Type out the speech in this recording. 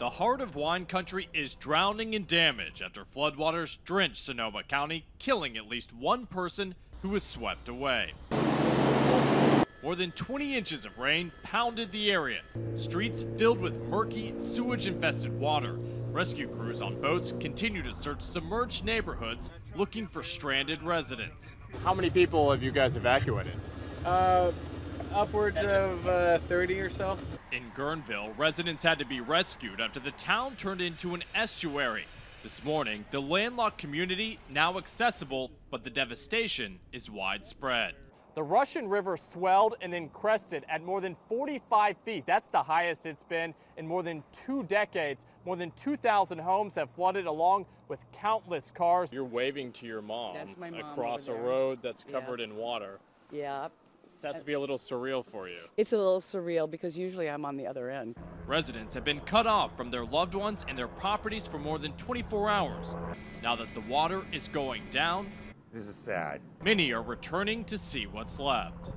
The heart of wine country is drowning in damage after floodwaters drenched Sonoma County, killing at least one person who was swept away. More than 20 inches of rain pounded the area. Streets filled with murky, sewage infested water. Rescue crews on boats continue to search submerged neighborhoods looking for stranded residents. How many people have you guys evacuated? Uh, upwards of uh, 30 or so. In Guerneville, residents had to be rescued after the town turned into an estuary. This morning, the landlocked community now accessible, but the devastation is widespread. The Russian River swelled and then crested at more than 45 feet. That's the highest it's been in more than two decades. More than 2,000 homes have flooded along with countless cars. You're waving to your mom, That's my mom across a road that's Yeah. covered in water. Yeah, This has to be a little surreal for you. it's a little surreal because usually I'm on the other end. Residents have been cut off from their loved ones and their properties for more than 24 hours. Now that the water is going down, This is sad. many are returning to see what's left.